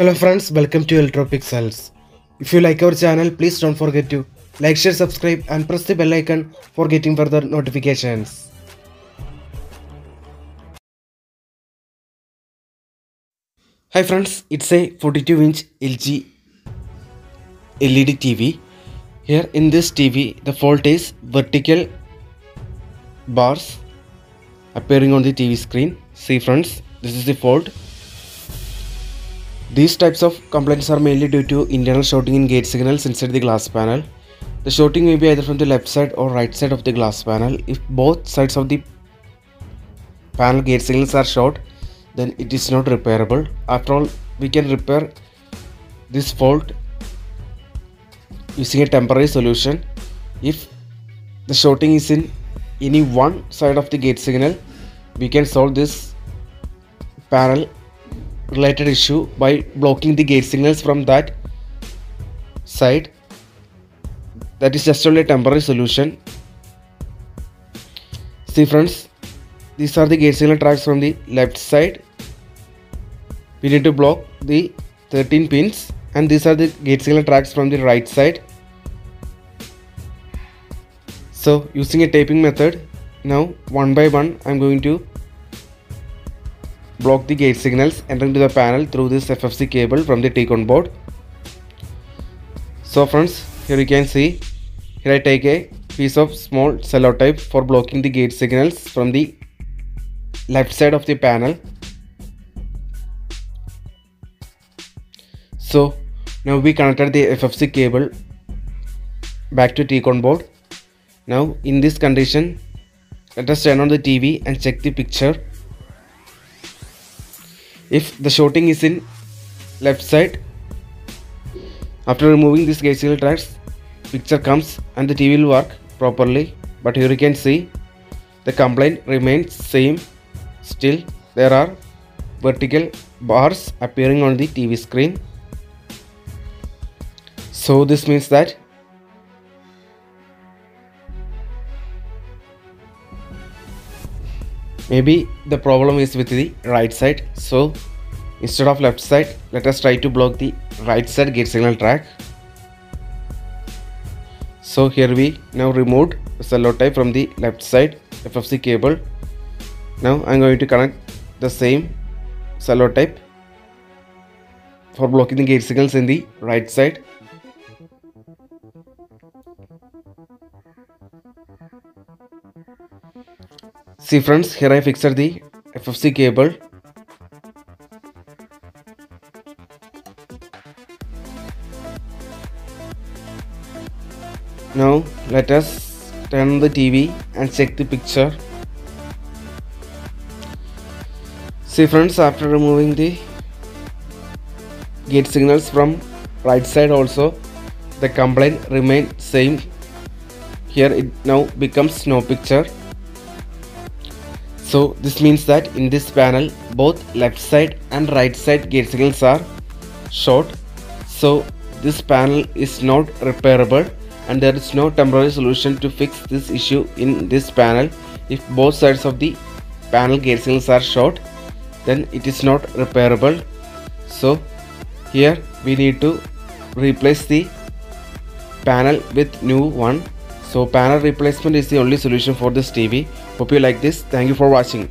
Hello friends, welcome to Electropixels. If you like our channel, please don't forget to like, share, subscribe and press the bell icon for getting further notifications. Hi friends, it's a 42 inch LG LED TV. Here in this TV, the fault is vertical bars appearing on the TV screen. See friends, this is the fault. These types of complaints are mainly due to internal shorting in gate signals inside the glass panel. The shorting may be either from the left side or right side of the glass panel. If both sides of the panel gate signals are short, then it is not repairable. After all, we can repair this fault using a temporary solution. If the shorting is in any one side of the gate signal, we can solve this panel related issue by blocking the gate signals from that side. That is just only a temporary solution. See friends these are the gate signal tracks from the left side. We need to block the 13 pins and these are the gate signal tracks from the right side. So using a taping method now one by one i'm going to block the gate signals entering to the panel through this FFC cable from the T-con board. So friends, here you can see, here I take a piece of small cello tape for blocking the gate signals from the left side of the panel. So now we connected the FFC cable back to T-con board. Now in this condition, let us turn on the TV and check the picture if the shorting is in left side after removing this gate tracks picture comes and the TV will work properly. But here you can see the complaint remains same. Still there are vertical bars appearing on the TV screen. So this means that maybe the problem is with the right side. So instead of left side let us try to block the right side gate signal track. So here we now removed type from the left side FFC cable. Now I'm going to connect the same cello tape for blocking the gate signals in the right side See friends, here I fixed the FFC cable. Now let us turn on the TV and check the picture. See friends, after removing the gate signals from right side also, the complaint remain same. Here it now becomes no picture so this means that in this panel both left side and right side gate signals are short. So this panel is not repairable and there is no temporary solution to fix this issue in this panel. If both sides of the panel gate signals are short then it is not repairable. So here we need to replace the panel with new one so panel replacement is the only solution for this TV. Hope you like this. Thank you for watching.